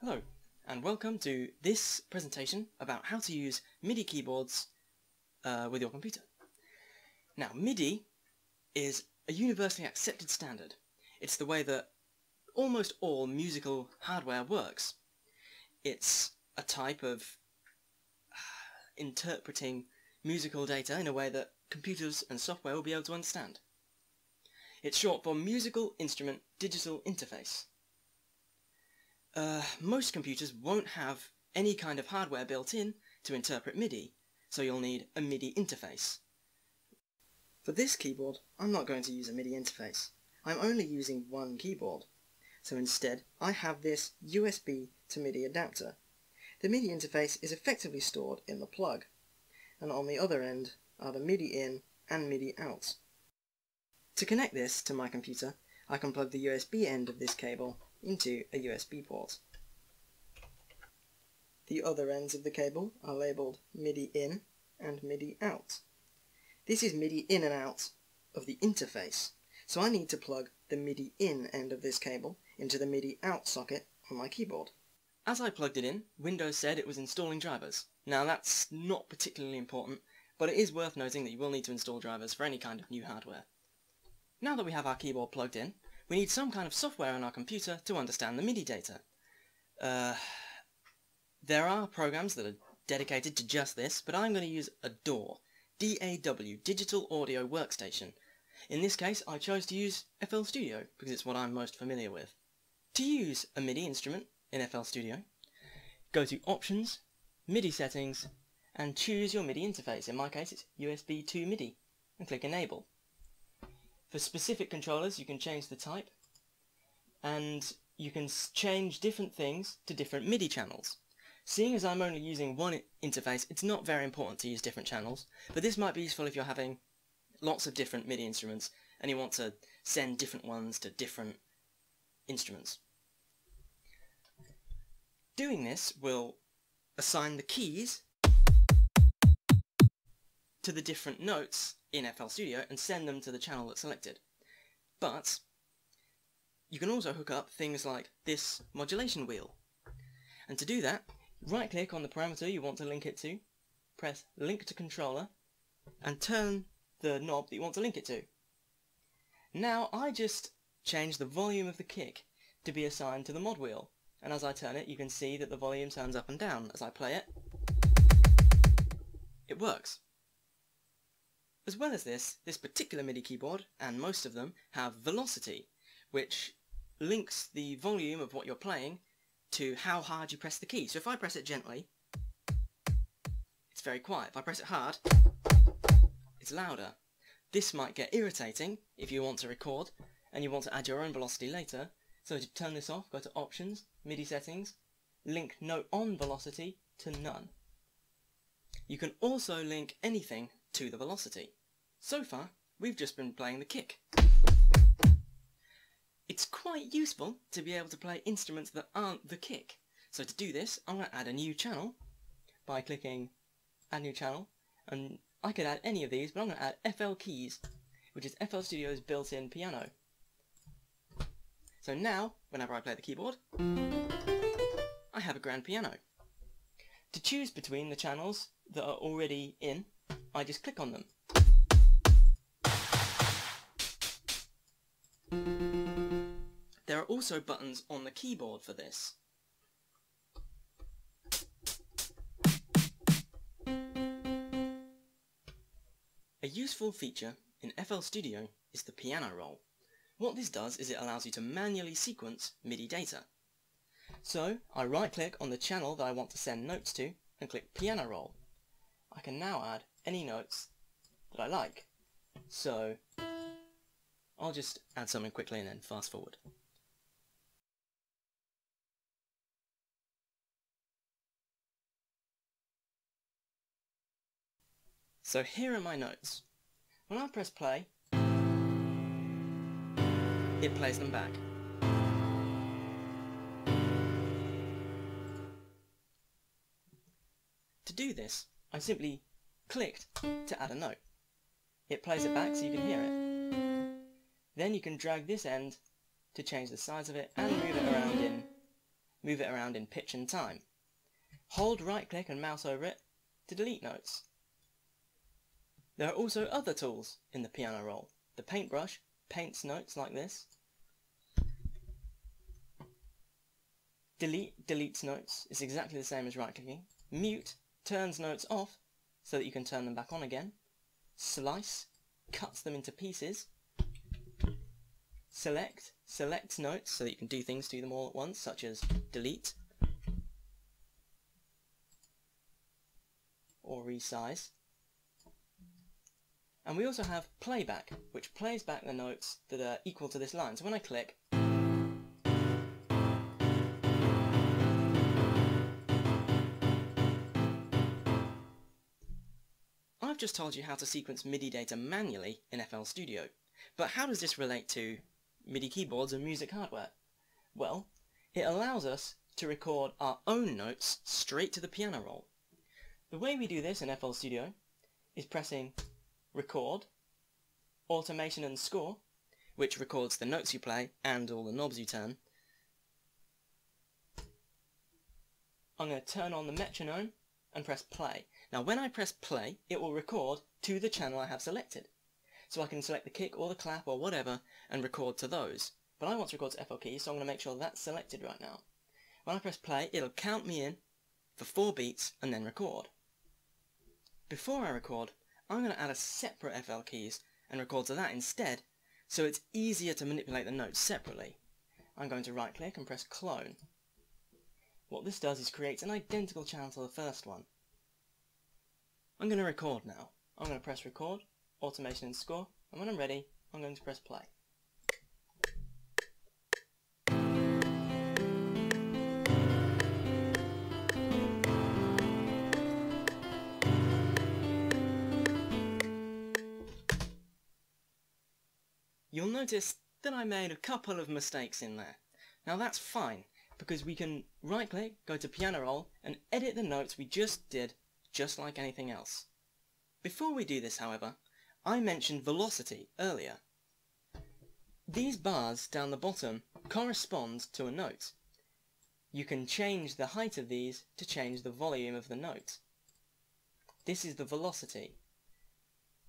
Hello, and welcome to this presentation about how to use MIDI keyboards uh, with your computer. Now, MIDI is a universally accepted standard. It's the way that almost all musical hardware works. It's a type of uh, interpreting musical data in a way that computers and software will be able to understand. It's short for Musical Instrument Digital Interface. Uh, most computers won't have any kind of hardware built in to interpret MIDI, so you'll need a MIDI interface. For this keyboard, I'm not going to use a MIDI interface. I'm only using one keyboard. So instead, I have this USB to MIDI adapter. The MIDI interface is effectively stored in the plug, and on the other end are the MIDI in and MIDI out. To connect this to my computer, I can plug the USB end of this cable into a USB port. The other ends of the cable are labelled MIDI in and MIDI out. This is MIDI in and out of the interface, so I need to plug the MIDI in end of this cable into the MIDI out socket on my keyboard. As I plugged it in, Windows said it was installing drivers. Now that's not particularly important, but it is worth noting that you will need to install drivers for any kind of new hardware. Now that we have our keyboard plugged in, we need some kind of software on our computer to understand the MIDI data. Uh, there are programs that are dedicated to just this, but I'm going to use a DAW, DAW, Digital Audio Workstation. In this case, I chose to use FL Studio, because it's what I'm most familiar with. To use a MIDI instrument in FL Studio, go to Options, MIDI Settings, and choose your MIDI interface. In my case, it's USB to MIDI, and click Enable. For specific controllers, you can change the type, and you can change different things to different MIDI channels. Seeing as I'm only using one interface, it's not very important to use different channels, but this might be useful if you're having lots of different MIDI instruments and you want to send different ones to different instruments. Doing this will assign the keys to the different notes in FL Studio and send them to the channel that's selected. But you can also hook up things like this modulation wheel. And to do that, Right click on the parameter you want to link it to, press link to controller, and turn the knob that you want to link it to. Now I just change the volume of the kick to be assigned to the mod wheel, and as I turn it you can see that the volume turns up and down. As I play it, it works. As well as this, this particular MIDI keyboard, and most of them, have velocity, which links the volume of what you're playing to how hard you press the key. So if I press it gently, it's very quiet. If I press it hard, it's louder. This might get irritating if you want to record and you want to add your own velocity later. So to turn this off, go to Options, MIDI Settings, link Note On Velocity to None. You can also link anything to the velocity. So far, we've just been playing the kick. It's quite useful to be able to play instruments that aren't the kick. So to do this, I'm going to add a new channel by clicking Add New Channel, and I could add any of these, but I'm going to add FL Keys, which is FL Studio's built-in piano. So now, whenever I play the keyboard, I have a grand piano. To choose between the channels that are already in, I just click on them. Also buttons on the keyboard for this. A useful feature in FL Studio is the piano roll. What this does is it allows you to manually sequence MIDI data. So, I right click on the channel that I want to send notes to and click piano roll. I can now add any notes that I like. So, I'll just add something quickly and then fast forward. So here are my notes. When I press play, it plays them back. To do this, I simply clicked to add a note. It plays it back so you can hear it. Then you can drag this end to change the size of it and move it around in move it around in pitch and time. Hold right click and mouse over it to delete notes. There are also other tools in the piano roll. The paintbrush paints notes like this. Delete deletes notes. It's exactly the same as right clicking. Mute turns notes off so that you can turn them back on again. Slice cuts them into pieces. Select selects notes so that you can do things to them all at once, such as delete or resize. And we also have playback, which plays back the notes that are equal to this line. So when I click, I've just told you how to sequence MIDI data manually in FL Studio, but how does this relate to MIDI keyboards and music hardware? Well, it allows us to record our own notes straight to the piano roll. The way we do this in FL Studio is pressing Record, Automation and Score, which records the notes you play and all the knobs you turn. I'm going to turn on the metronome and press play. Now when I press play, it will record to the channel I have selected. So I can select the kick or the clap or whatever and record to those. But I want to record to FL keys, so I'm going to make sure that's selected right now. When I press play, it'll count me in for four beats and then record. Before I record, I'm going to add a separate FL keys and record to that instead, so it's easier to manipulate the notes separately. I'm going to right click and press clone. What this does is creates an identical channel to the first one. I'm going to record now. I'm going to press record, automation and score, and when I'm ready, I'm going to press play. You'll notice that I made a couple of mistakes in there. Now that's fine, because we can right click, go to piano roll, and edit the notes we just did just like anything else. Before we do this, however, I mentioned velocity earlier. These bars down the bottom correspond to a note. You can change the height of these to change the volume of the note. This is the velocity.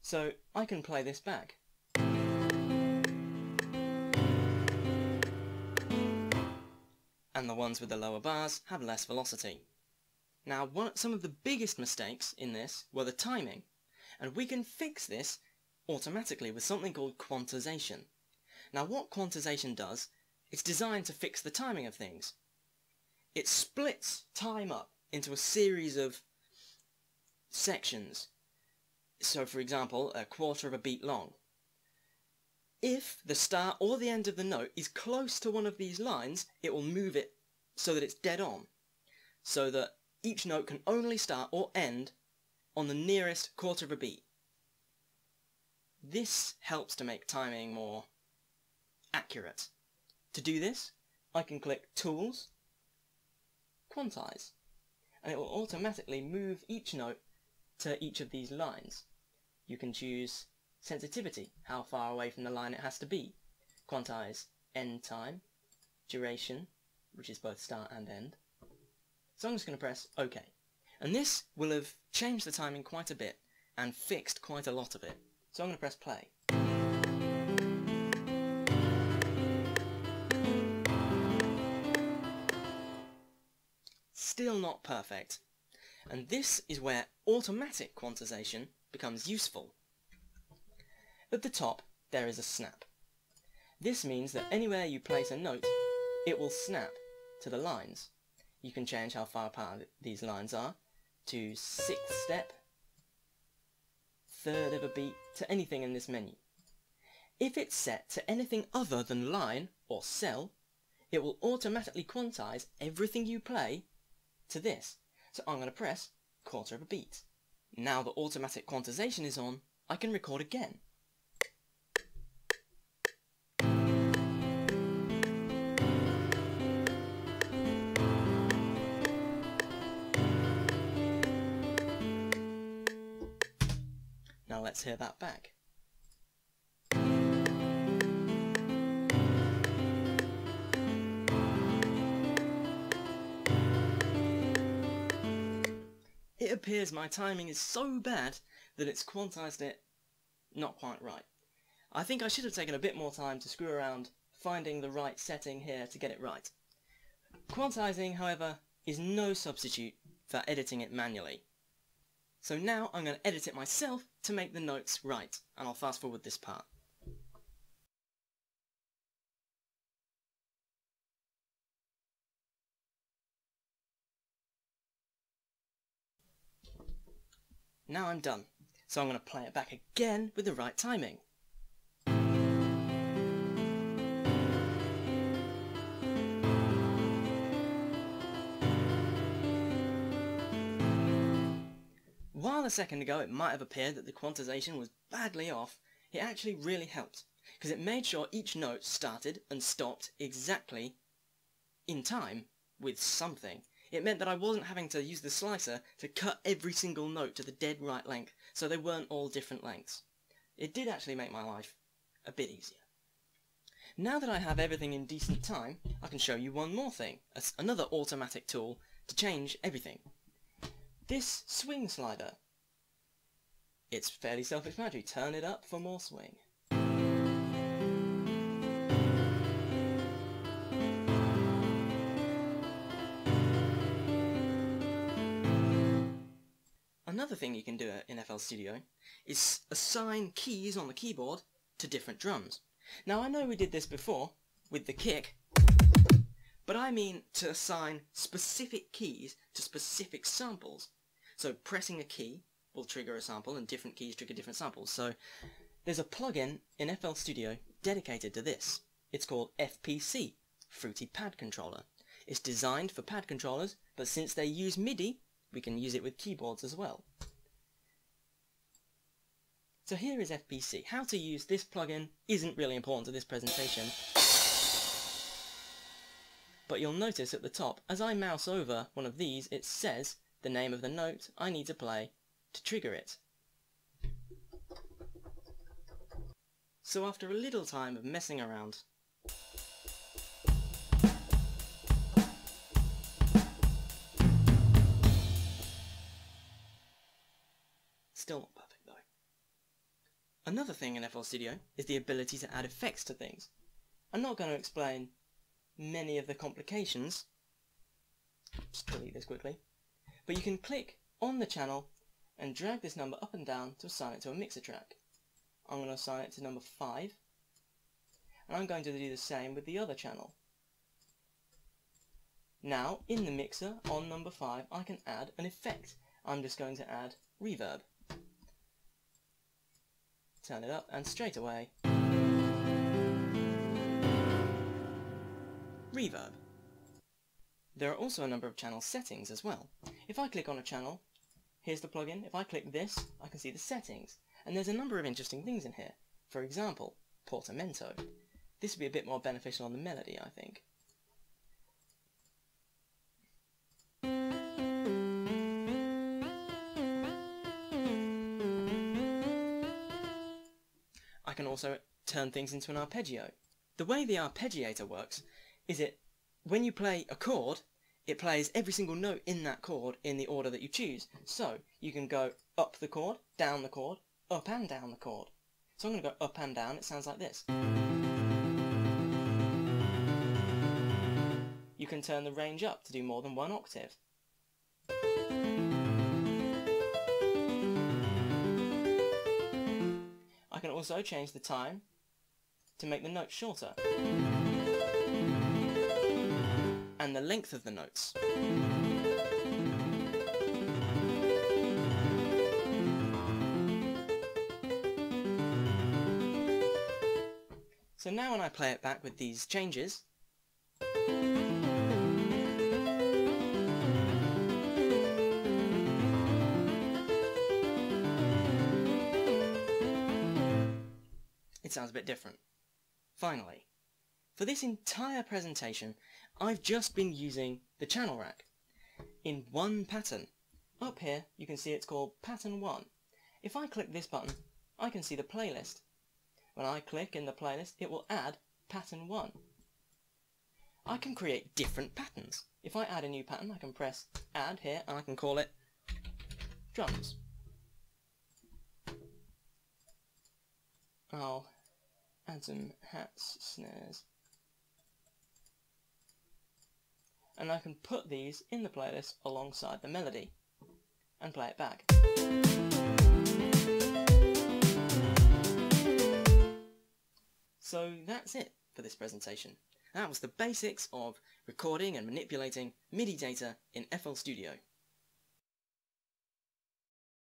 So I can play this back. And the ones with the lower bars have less velocity. Now, one, some of the biggest mistakes in this were the timing, and we can fix this automatically with something called quantization. Now, what quantization does, it's designed to fix the timing of things. It splits time up into a series of sections. So, for example, a quarter of a beat long. If the start or the end of the note is close to one of these lines, it will move it so that it's dead on. So that each note can only start or end on the nearest quarter of a beat. This helps to make timing more accurate. To do this, I can click Tools, Quantize, and it will automatically move each note to each of these lines. You can choose sensitivity, how far away from the line it has to be, quantize end time, duration, which is both start and end. So I'm just going to press OK. And this will have changed the timing quite a bit and fixed quite a lot of it. So I'm going to press play. Still not perfect. And this is where automatic quantization becomes useful. At the top, there is a snap. This means that anywhere you place a note, it will snap to the lines. You can change how far apart these lines are to sixth step, third of a beat, to anything in this menu. If it's set to anything other than line or cell, it will automatically quantize everything you play to this. So I'm going to press quarter of a beat. Now that automatic quantization is on, I can record again. let's hear that back. It appears my timing is so bad that it's quantized it not quite right. I think I should have taken a bit more time to screw around finding the right setting here to get it right. Quantizing, however, is no substitute for editing it manually. So now I'm going to edit it myself to make the notes right, and I'll fast forward this part. Now I'm done, so I'm going to play it back again with the right timing. While a second ago it might have appeared that the quantization was badly off, it actually really helped, because it made sure each note started and stopped exactly in time with something. It meant that I wasn't having to use the slicer to cut every single note to the dead right length, so they weren't all different lengths. It did actually make my life a bit easier. Now that I have everything in decent time, I can show you one more thing, another automatic tool to change everything. This swing slider. It's fairly self-explanatory. Turn it up for more swing. Another thing you can do in FL Studio is assign keys on the keyboard to different drums. Now I know we did this before with the kick, but I mean to assign specific keys to specific samples. So pressing a key will trigger a sample and different keys trigger different samples. So there's a plugin in FL Studio dedicated to this. It's called FPC, Fruity Pad Controller. It's designed for pad controllers, but since they use MIDI, we can use it with keyboards as well. So here is FPC. How to use this plugin isn't really important to this presentation. But you'll notice at the top, as I mouse over one of these, it says the name of the note I need to play to trigger it. So after a little time of messing around, Still not perfect though. Another thing in FL Studio is the ability to add effects to things. I'm not going to explain many of the complications. Just delete this quickly. But you can click on the channel and drag this number up and down to assign it to a mixer track. I'm going to assign it to number 5 and I'm going to do the same with the other channel. Now, in the mixer, on number 5, I can add an effect. I'm just going to add reverb turn it up, and straight away, reverb. There are also a number of channel settings as well. If I click on a channel, here's the plugin, if I click this, I can see the settings, and there's a number of interesting things in here. For example, portamento. This would be a bit more beneficial on the melody, I think. I can also turn things into an arpeggio. The way the arpeggiator works is it, when you play a chord, it plays every single note in that chord in the order that you choose. So, you can go up the chord, down the chord, up and down the chord. So I'm going to go up and down, it sounds like this. You can turn the range up to do more than one octave. I can also change the time to make the notes shorter. And the length of the notes. So now when I play it back with these changes, it sounds a bit different. Finally, for this entire presentation, I've just been using the channel rack in one pattern. Up here, you can see it's called Pattern 1. If I click this button, I can see the playlist. When I click in the playlist, it will add Pattern 1. I can create different patterns. If I add a new pattern, I can press Add here, and I can call it drums. I'll add some hats, snares, and I can put these in the playlist alongside the melody and play it back. So that's it for this presentation. That was the basics of recording and manipulating MIDI data in FL Studio.